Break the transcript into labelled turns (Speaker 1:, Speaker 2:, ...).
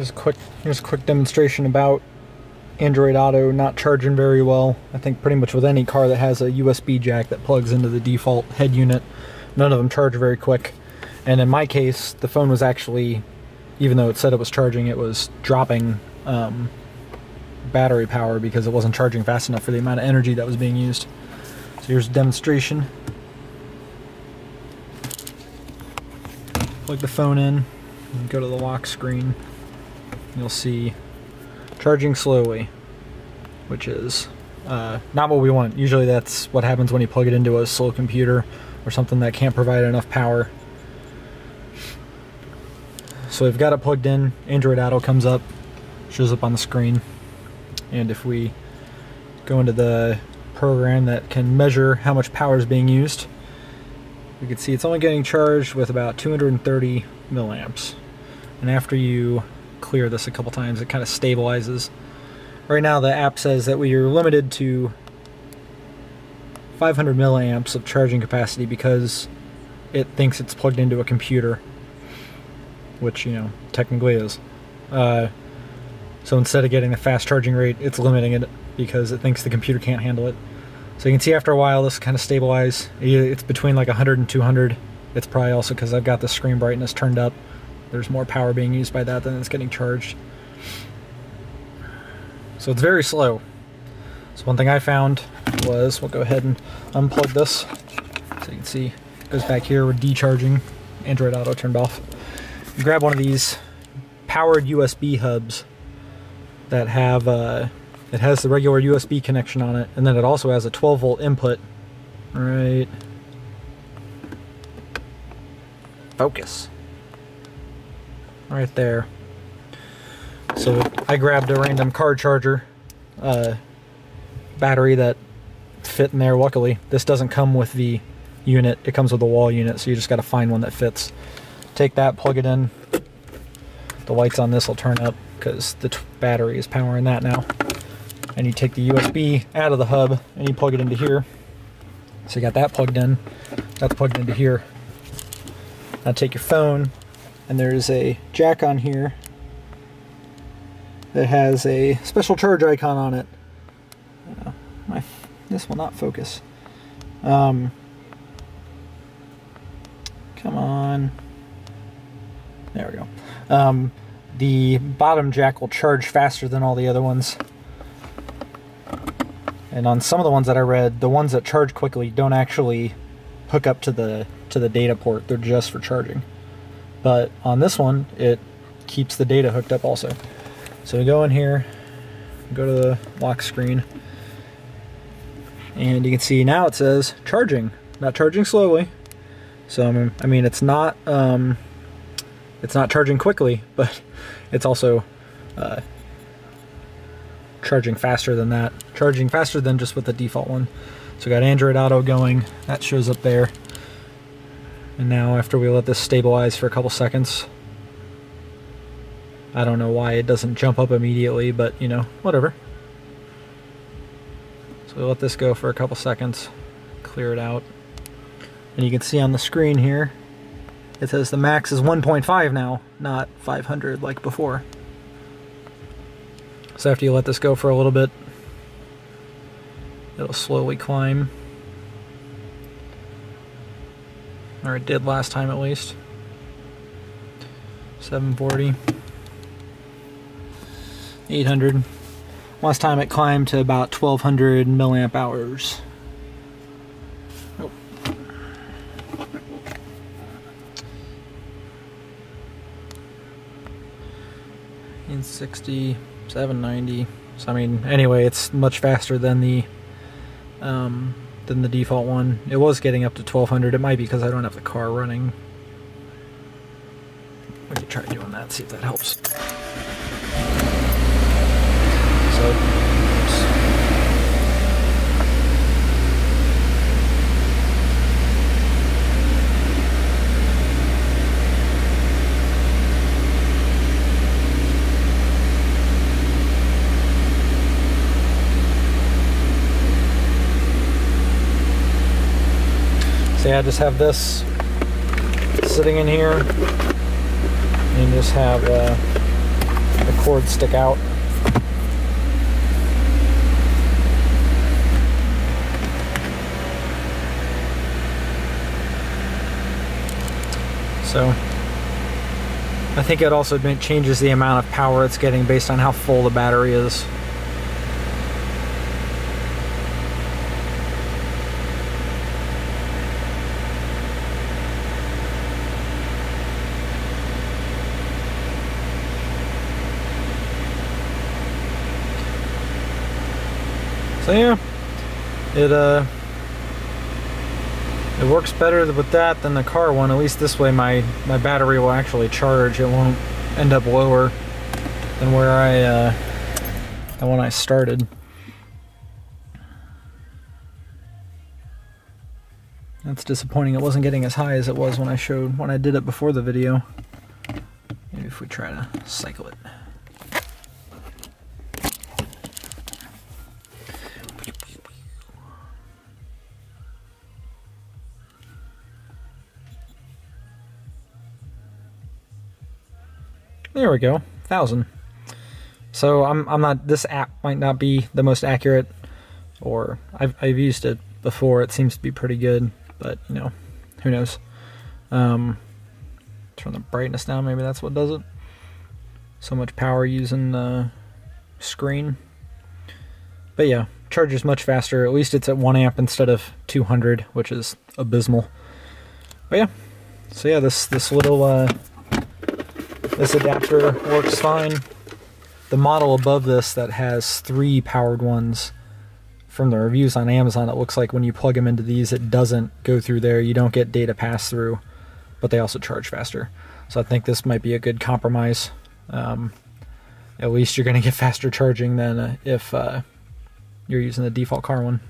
Speaker 1: A quick a quick demonstration about Android Auto not charging very well. I think pretty much with any car that has a USB jack that plugs into the default head unit, none of them charge very quick. And in my case, the phone was actually, even though it said it was charging, it was dropping um, battery power because it wasn't charging fast enough for the amount of energy that was being used. So here's a demonstration. Plug the phone in, go to the lock screen. You'll see charging slowly, which is uh, not what we want. Usually that's what happens when you plug it into a slow computer or something that can't provide enough power. So we've got it plugged in, Android Auto comes up, shows up on the screen, and if we go into the program that can measure how much power is being used, we can see it's only getting charged with about 230 milliamps. And after you clear this a couple times, it kind of stabilizes. Right now the app says that we are limited to 500 milliamps of charging capacity because it thinks it's plugged into a computer, which, you know, technically is. Uh, so instead of getting a fast charging rate, it's limiting it because it thinks the computer can't handle it. So you can see after a while this kind of stabilize. It's between like 100 and 200. It's probably also because I've got the screen brightness turned up there's more power being used by that than it's getting charged. So it's very slow. So one thing I found was, we'll go ahead and unplug this. So you can see, it goes back here, we're decharging, Android Auto turned off. You grab one of these powered USB hubs that have, uh, it has the regular USB connection on it, and then it also has a 12 volt input. Right. Focus right there. So I grabbed a random car charger uh, battery that fit in there. Luckily, this doesn't come with the unit. It comes with the wall unit, so you just got to find one that fits. Take that, plug it in. The lights on this will turn up because the battery is powering that now. And you take the USB out of the hub and you plug it into here. So you got that plugged in. That's plugged into here. Now take your phone, and there's a jack on here that has a special charge icon on it. Uh, my, this will not focus. Um, come on. There we go. Um, the bottom jack will charge faster than all the other ones. And on some of the ones that I read, the ones that charge quickly don't actually hook up to the to the data port. They're just for charging. But on this one, it keeps the data hooked up also. So we go in here, go to the lock screen, and you can see now it says charging, not charging slowly. So I mean, it's not um, it's not charging quickly, but it's also uh, charging faster than that. Charging faster than just with the default one. So we got Android Auto going, that shows up there. And now after we let this stabilize for a couple seconds, I don't know why it doesn't jump up immediately, but you know, whatever. So we let this go for a couple seconds, clear it out. And you can see on the screen here, it says the max is 1.5 now, not 500 like before. So after you let this go for a little bit, it'll slowly climb. Or it did last time at least. 740. 800. Last time it climbed to about 1200 milliamp hours. In 60, 790. So I mean, anyway, it's much faster than the um, than the default one. It was getting up to 1200. It might be because I don't have the car running. We can try doing that, see if that helps. So See, I just have this sitting in here and just have uh, cord stick out. So I think it also changes the amount of power it's getting based on how full the battery is. Yeah, it uh it works better with that than the car one. At least this way my, my battery will actually charge. It won't end up lower than where I, uh, than when I started. That's disappointing. It wasn't getting as high as it was when I showed, when I did it before the video. Maybe if we try to cycle it. There we go, thousand. So I'm I'm not. This app might not be the most accurate, or I've I've used it before. It seems to be pretty good, but you know, who knows? Um, turn the brightness down. Maybe that's what does it. So much power using the screen. But yeah, charges much faster. At least it's at one amp instead of 200, which is abysmal. But yeah, so yeah, this this little uh, this adapter works fine. The model above this that has three powered ones from the reviews on Amazon, it looks like when you plug them into these, it doesn't go through there. You don't get data pass through, but they also charge faster. So I think this might be a good compromise. Um, at least you're going to get faster charging than uh, if uh, you're using the default car one.